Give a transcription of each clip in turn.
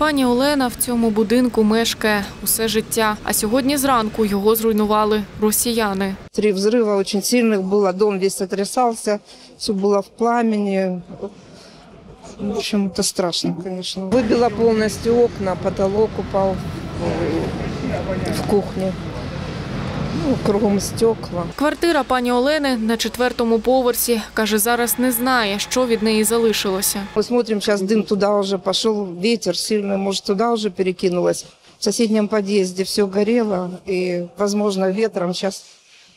Пані Олена в цьому будинку мешкає усе життя. А сьогодні зранку його зруйнували росіяни. Три взрыва очень сильных было, дом весь сотрясался, все было в пламени. В общем, это страшно, конечно. Выбило полностью окна, потолок упал э, в кухне. Ну, кругом стекла. Квартира пані Олени на четвертому поверсі. Каже, зараз не знає, що від неї залишилося. Мы смотрим, сейчас дым туда уже пошел, ветер сильный, может, туда уже перекинулось. В соседнем подъезде все горело, и, возможно, ветром сейчас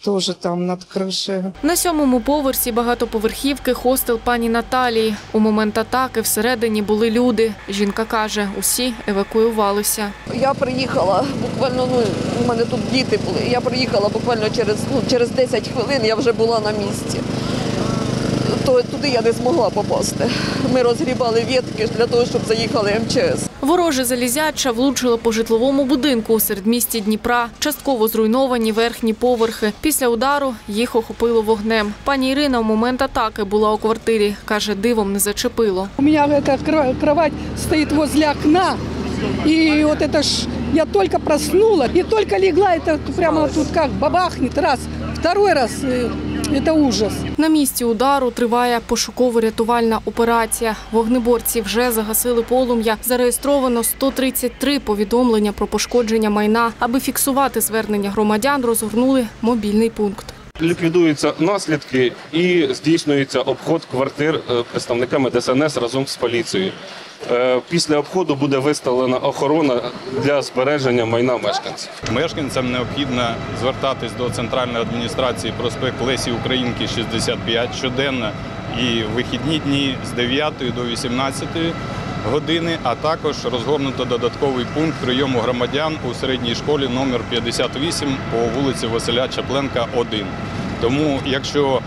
тоже там над кришею. На сьомому поверсі багатоповерхівки хостел пані Наталії. У момент атаки всередині були люди. Жінка каже, усі евакуювалися. Я приїхала буквально, ну у мене тут діти були. Я приїхала буквально через ну, через 10 хвилин, я вже була на місці То туди я не змогла попасти. Ми розгрібали ветки для того, щоб заїхали МЧС. Вороже залізяча влучило по житловому будинку у середмісті Дніпра. Частково зруйновані верхні поверхи. Після удару їх охопило вогнем. Пані Ірина в момент атаки була у квартирі. Каже, дивом не зачепило. У меня эта кро- кровать стоит возле окна. И вот это ж я только проснула и только легла, это прямо тут как бабахнет раз, второй раз, это ужас. На місці удару триває пошуково-рятувальна операція. Вогнеборці вже загасили полум'я. Зареєстровано 133 повідомлення про пошкодження майна. Аби фіксувати звернення громадян, розгорнули мобільний пункт. Ліквідуються наслідки і здійснюється обход квартир е, представниками ДСНС разом з поліцією. Е, Після обходу буде виставлена охорона для збереження майна мешканців. Мешканцям необхідно звертатись до центральної адміністрації проспект Лесі Українки 65 щоденно і вихідні дні з 9 до 18 години, а також розгорнуто додатковий пункт прийому громадян у середній школі номер 58 по вулиці Василя Чапленка 1. Тому, якщо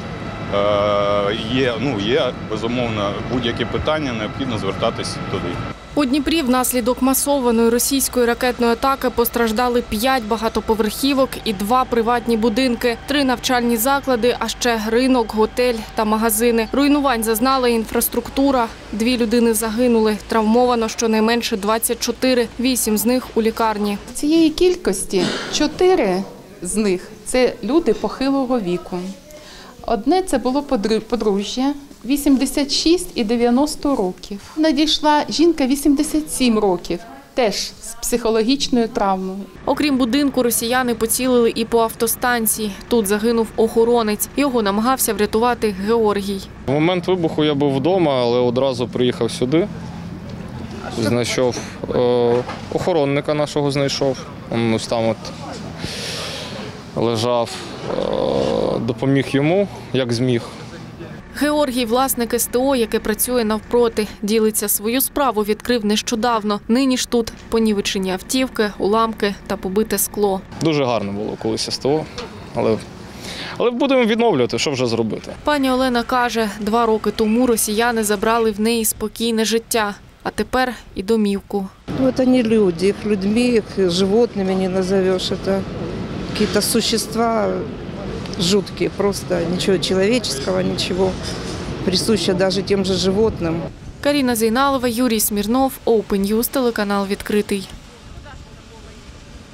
е, є, ну, є безумовно будь-які питання, необхідно звертатись туди. У Дніпрі внаслідок масованої російської ракетної атаки постраждали п'ять багатоповерхівок і два приватні будинки, три навчальні заклади, а ще ринок, готель та магазини. Руйнувань зазнала інфраструктура. Дві людини загинули. Травмовано щонайменше 24, вісім з них у лікарні. Цієї кількості чотири з них це люди похилого віку. Одне це було подру- подружжя 86 і 90 років. Надійшла жінка 87 років, теж з психологічною травмою. Окрім будинку, росіяни поцілили і по автостанції. Тут загинув охоронець. Його намагався врятувати Георгій. В момент вибуху я був вдома, але одразу приїхав сюди. Знайшов е, охоронника нашого знайшов. Він ось там от лежав, е, допоміг йому, як зміг. Георгій, власник СТО, яке працює навпроти, ділиться свою справу, відкрив нещодавно. Нині ж тут понівечені автівки, уламки та побите скло. Дуже гарно було колись СТО, але, але будемо відновлювати, що вже зробити. Пані Олена каже, два роки тому росіяни забрали в неї спокійне життя, а тепер і домівку. Ну, это не люди, их людьми, их животными не назовешь. Это какие-то существа жуткие, просто ничего человеческого, ничего присуще даже тем же животным. Каріна Зейналова, Юрій Смірнов, Open News, телеканал відкритий.